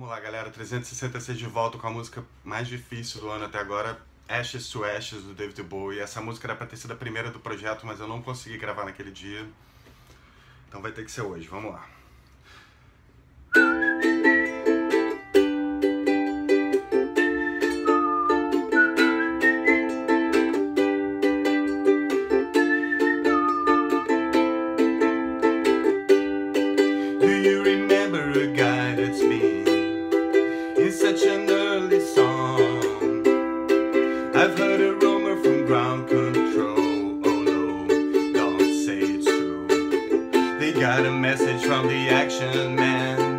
Vamos lá, galera. 366 de volta com a música mais difícil do ano até agora, Ashes to Ashes, do David Bowie. Essa música era pra ter sido a primeira do projeto, mas eu não consegui gravar naquele dia. Então vai ter que ser hoje. Vamos lá. From ground control. Oh no, don't say it's true. They got a message from the action man.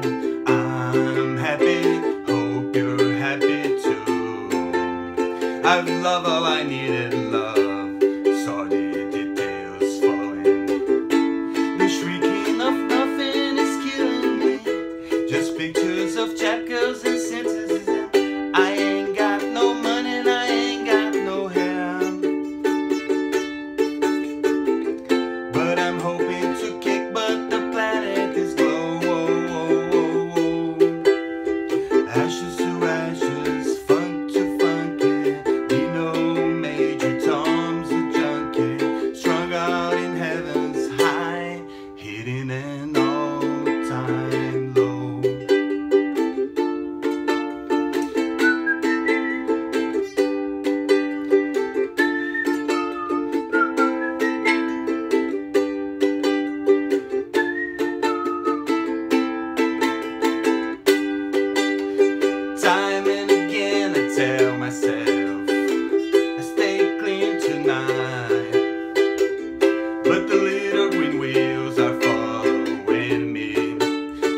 Little green wheels are following me.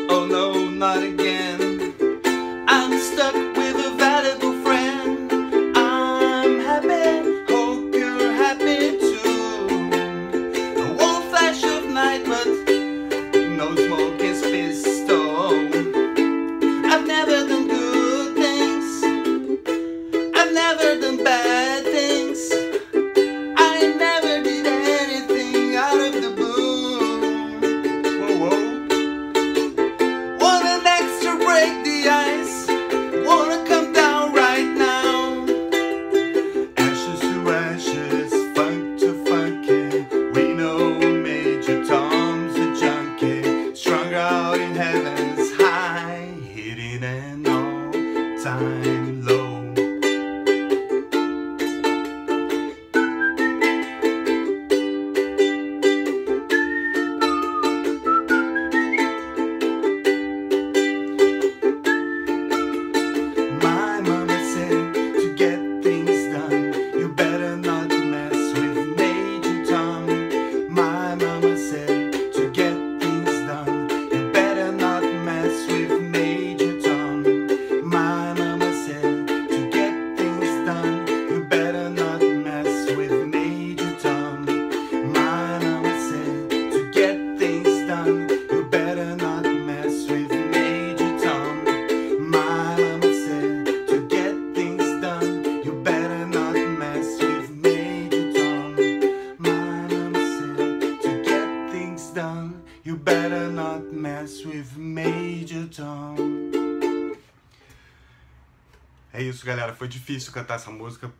Oh no, not again. I'm stuck with a valuable friend. I'm happy, hope you're happy too. I won't flash of night but no smoking low. Things done, you better not mess with Major Tom. É isso, galera. Foi difícil cantar essa música.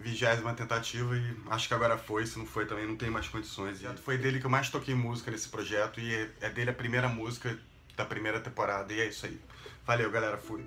Vigésima tentativa e acho que agora foi. Se não foi também, não tem mais condições. E foi dele que eu mais toquei música nesse projeto e é- é dele a primeira música da primeira temporada. E é isso aí. Valeu, galera. Fui.